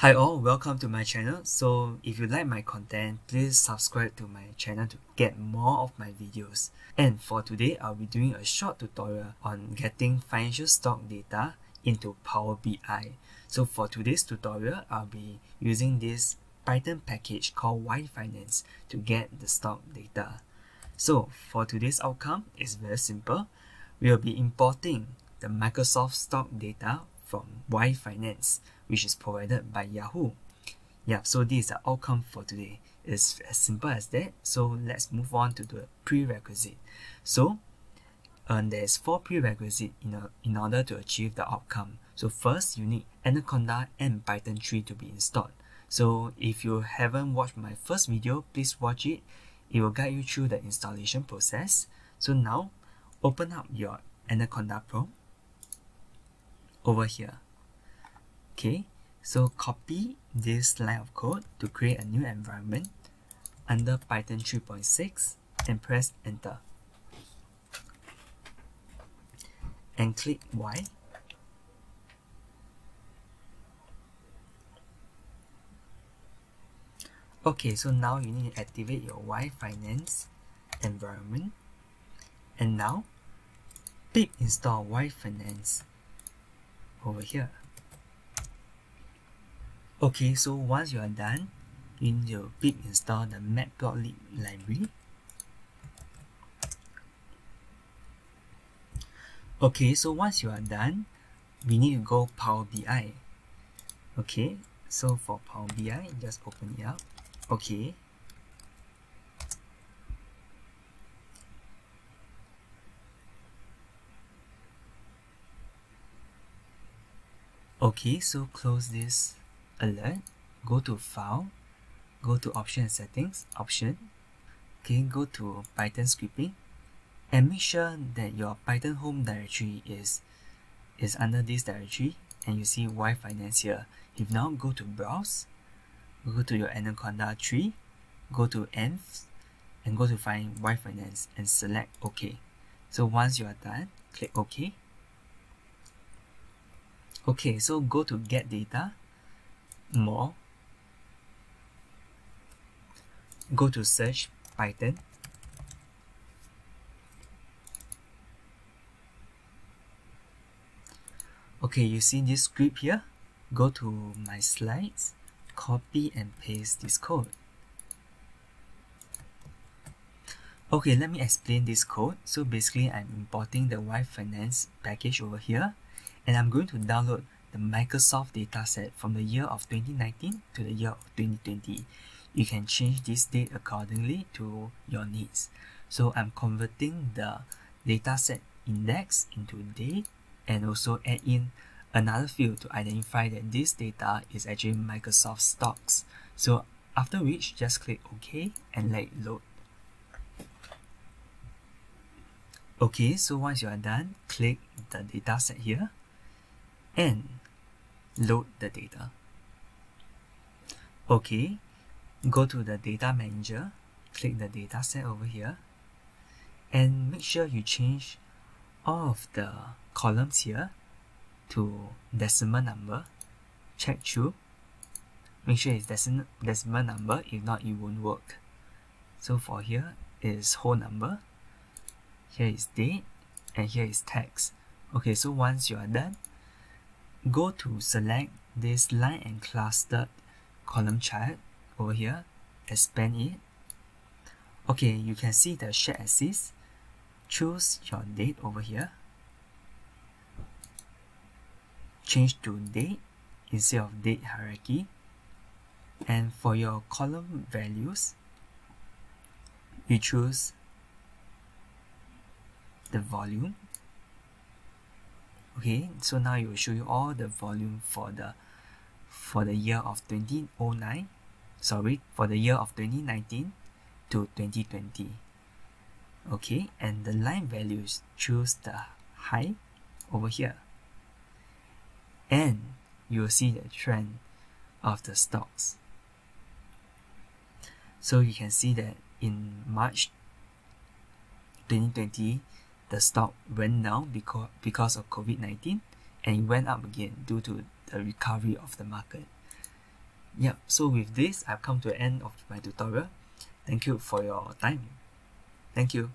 Hi all, welcome to my channel. So if you like my content, please subscribe to my channel to get more of my videos. And for today, I'll be doing a short tutorial on getting financial stock data into Power BI. So for today's tutorial, I'll be using this Python package called yFinance to get the stock data. So for today's outcome, it's very simple. We'll be importing the Microsoft stock data from yFinance which is provided by Yahoo. Yeah, so this is the outcome for today. It's as simple as that. So let's move on to the prerequisite. So um, there's four prerequisites in, a, in order to achieve the outcome. So first, you need Anaconda and Python 3 to be installed. So if you haven't watched my first video, please watch it. It will guide you through the installation process. So now, open up your Anaconda Pro over here. Okay, so copy this line of code to create a new environment under Python 3.6 and press enter. And click Y. Okay, so now you need to activate your yFinance environment. And now, pip install yFinance over here. Okay, so once you are done, you need to pip install the matplotlib library. Okay, so once you are done, we need to go Power BI. Okay, so for Power BI, just open it up. Okay. Okay, so close this. Alert, go to file, go to option settings, option, okay, go to Python scripting. And make sure that your Python home directory is is under this directory and you see yFinance here. If not, go to browse, go to your Anaconda tree, go to env and go to find yFinance and select OK. So once you are done, click OK. Okay, so go to get data more. Go to search python. Okay you see this script here? Go to my slides copy and paste this code. Okay let me explain this code. So basically i'm importing the yFinance package over here and i'm going to download the Microsoft dataset from the year of 2019 to the year of 2020. You can change this date accordingly to your needs. So I'm converting the dataset index into date and also add in another field to identify that this data is actually Microsoft stocks. So after which, just click OK and let it load. Okay, so once you are done, click the dataset here and load the data. Okay, go to the data manager, click the data set over here, and make sure you change all of the columns here to decimal number. Check through. Make sure it's decimal, decimal number, if not it won't work. So for here is whole number, here is date, and here is text. Okay, so once you are done, go to select this line and clustered column chart over here expand it. Okay you can see the shared axis. Choose your date over here. Change to date instead of date hierarchy. And for your column values you choose the volume okay so now it will show you all the volume for the for the year of 2009 sorry for the year of 2019 to 2020 okay and the line values choose the high over here. And you will see the trend of the stocks. So you can see that in March 2020 the stock went down because, because of COVID-19 and it went up again due to the recovery of the market. Yep, so with this, I've come to the end of my tutorial. Thank you for your time. Thank you.